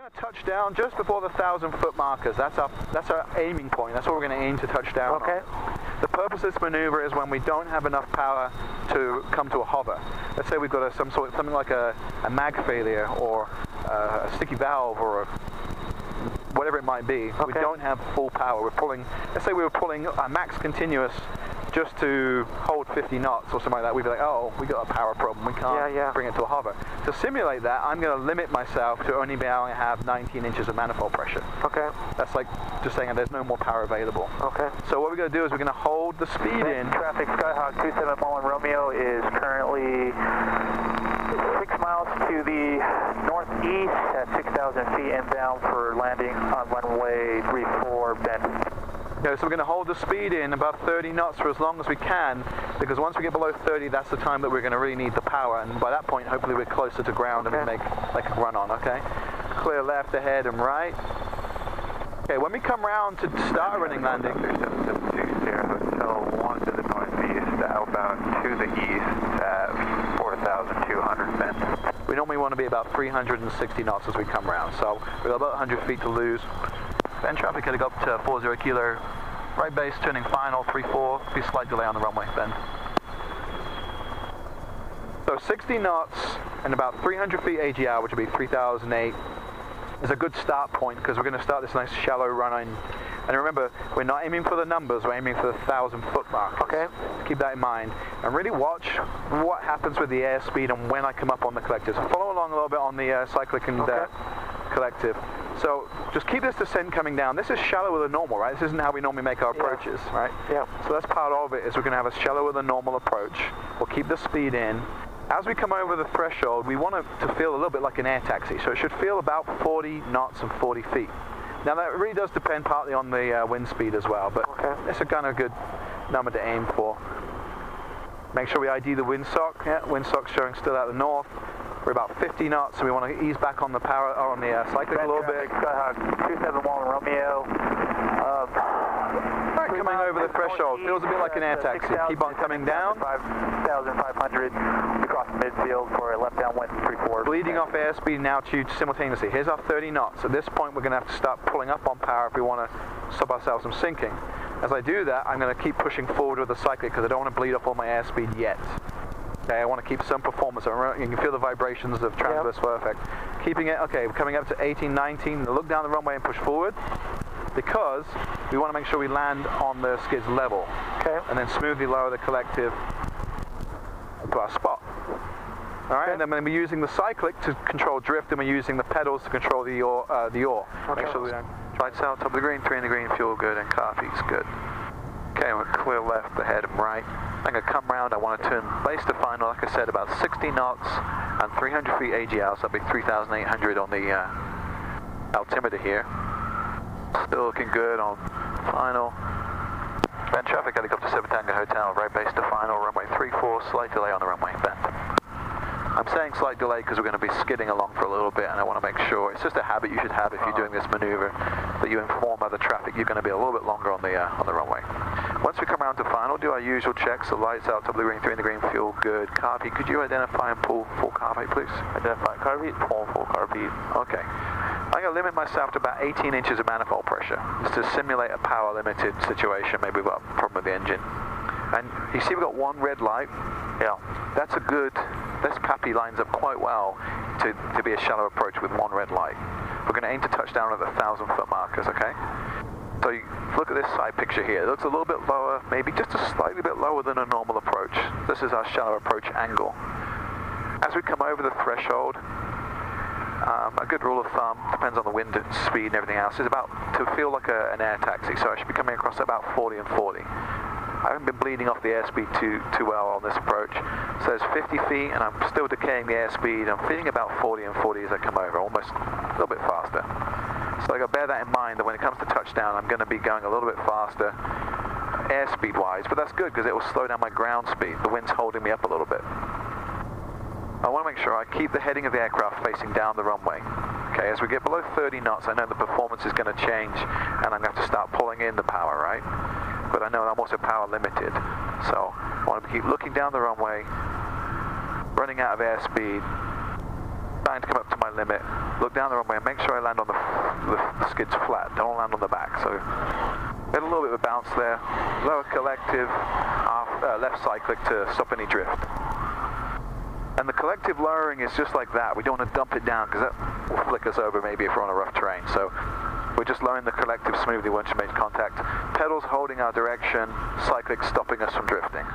going to touch down just before the thousand foot markers. That's our that's our aiming point. That's what we're going to aim to touch down. Okay. On. The purpose of this maneuver is when we don't have enough power to come to a hover. Let's say we've got a, some sort something like a, a mag failure or a sticky valve or a whatever it might be. Okay. We don't have full power. We're pulling. Let's say we were pulling a max continuous just to hold 50 knots or something like that, we'd be like, oh, we got a power problem. We can't yeah, yeah. bring it to a hover. To simulate that, I'm going to limit myself to only be able to have 19 inches of manifold pressure. Okay. That's like just saying there's no more power available. Okay. So what we're going to do is we're going to hold the speed in. Traffic Skyhawk 27 Mullen Romeo is currently six miles to the northeast at 6,000 feet inbound for landing on runway 34 Bend. Okay, so we're going to hold the speed in about 30 knots for as long as we can, because once we get below 30, that's the time that we're going to really need the power, and by that point, hopefully we're closer to ground okay. and we make like a run on, okay? Clear left, ahead, and right. Okay, when we come round to start running landing... Hotel 1 to the northeast, outbound to the east at 4,200 Bend. We normally want to be about 360 knots as we come around, so we've got about 100 feet to lose. Bend traffic heading up to 40 kilo. Right base turning final, 3-4. Be slight delay on the runway, Bend. So 60 knots and about 300 feet AGL, which would be 3008, is a good start point because we're going to start this nice shallow run in. And remember, we're not aiming for the numbers, we're aiming for the thousand foot mark. Okay. Keep that in mind. And really watch what happens with the airspeed and when I come up on the collective. So follow along a little bit on the uh, cyclic and okay. uh, collective. So just keep this descent coming down. This is shallower than normal, right? This isn't how we normally make our approaches, yeah. right? Yeah. So that's part of it, is we're going to have a shallower than normal approach. We'll keep the speed in. As we come over the threshold, we want it to feel a little bit like an air taxi. So it should feel about 40 knots and 40 feet. Now that really does depend partly on the uh, wind speed as well, but okay. it's a kind of good number to aim for. Make sure we ID the windsock. Yeah, windsock's showing still out the north. We're about 50 knots, so we want to ease back on the power on the uh, cyclic a little bit. Skyhawk 27 Mullen Romeo. Uh, coming over the threshold. Feels a bit like an air taxi. Keep on coming down. 5,500 across the midfield for a left downwind 34. Bleeding off airspeed and altitude simultaneously. Here's our 30 knots. At this point, we're going to have to start pulling up on power if we want to stop ourselves from sinking. As I do that, I'm going to keep pushing forward with the cyclic because I don't want to bleed off all my airspeed yet. Okay, I want to keep some performance. You can feel the vibrations of transverse yep. flow effect. Keeping it, okay, we're coming up to 18, 19. Look down the runway and push forward because we want to make sure we land on the skids level. Okay. And then smoothly lower the collective to our spot. All right, okay. and then we're using the cyclic to control drift, and we're using the pedals to control the yaw. Uh, the yaw. Okay. Make sure we don't. Right south, top of the green, three in the green, fuel good, and coffee's good. Okay, we're clear left, ahead and right. I'm going to come round, I want to turn base to final, like I said, about 60 knots and 300 feet AGL, so that'll be 3,800 on the uh, altimeter here. Still looking good on final. Bend traffic, helicopter 7 Tango Hotel, right base to final, runway 34, slight delay on the runway. I'm saying slight delay because we're going to be skidding along for a little bit and I want to make sure, it's just a habit you should have if you're doing this maneuver, that you inform other traffic you're going to be a little bit longer on the uh, on the runway. Once we come around to final, do our usual checks, the lights out, top of the green, three in the green, fuel good. Carby, could you identify and pull full carby, please? Identify carby, pull full carby. Okay. I'm going to limit myself to about 18 inches of manifold pressure, just to simulate a power limited situation. Maybe we've got a problem with the engine. And you see we've got one red light. Yeah, that's a good, this PAPI lines up quite well to, to be a shallow approach with one red light. We're going to aim to touch down at the 1,000 foot markers, okay? So you look at this side picture here. It looks a little bit lower, maybe just a slightly bit lower than a normal approach. This is our shallow approach angle. As we come over the threshold, um, a good rule of thumb, depends on the wind speed and everything else, is about to feel like a, an air taxi. So I should be coming across at about 40 and 40. I haven't been bleeding off the airspeed too too well on this approach. So it's 50 feet and I'm still decaying the airspeed. I'm feeling about 40 and 40 as I come over, almost a little bit faster. So I got to bear that in mind that when it comes to touchdown, I'm going to be going a little bit faster airspeed wise, but that's good because it will slow down my ground speed. The wind's holding me up a little bit. I want to make sure I keep the heading of the aircraft facing down the runway. Okay, as we get below 30 knots, I know the performance is going to change and I'm going to have to start pulling in the power, right? But I know I'm also power limited. So I want to keep looking down the runway, running out of airspeed, Trying to come up to my limit, look down the runway and make sure I land on the, the skids flat, don't land on the back. So get a little bit of a bounce there. Lower collective, uh, left cyclic to stop any drift. And the collective lowering is just like that. We don't want to dump it down because that will flick us over maybe if we're on a rough terrain. So we're just lowering the collective smoothly once you make contact. Pedals holding our direction, cyclic stopping us from drifting.